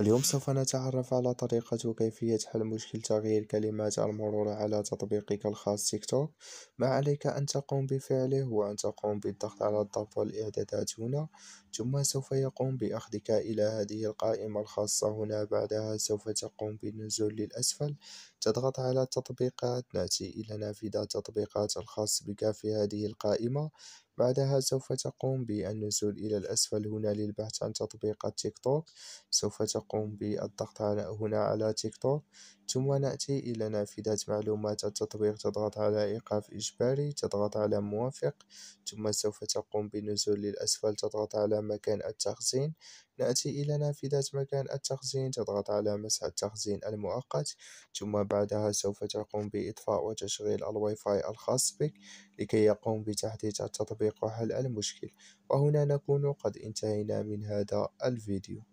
اليوم سوف نتعرف على طريقة وكيفية حل مشكل تغيير كلمات المرور على تطبيقك الخاص تيك توك. ما عليك أن تقوم بفعله هو أن تقوم بالضغط على الضغط والإعدادات هنا. ثم سوف يقوم بأخذك إلى هذه القائمة الخاصة هنا. بعدها سوف تقوم بالنزول للأسفل. تضغط على التطبيقات نأتي إلى نافذة التطبيقات الخاص بك في هذه القائمة. بعدها سوف تقوم بالنزول إلى الأسفل هنا للبحث عن تطبيق تيك توك. سوف تقوم بالضغط هنا على تيك توك. ثم نأتي إلى نافذة معلومات التطبيق. تضغط على إيقاف إجباري تضغط على موافق. ثم سوف تقوم بالنزول للأسفل. تضغط على مكان التخزين. نأتي إلى نافذة مكان التخزين تضغط على مسح التخزين المؤقت ثم بعدها سوف تقوم بإطفاء وتشغيل الواي فاي الخاص بك لكي يقوم بتحديث التطبيق وحل المشكل. وهنا نكون قد انتهينا من هذا الفيديو.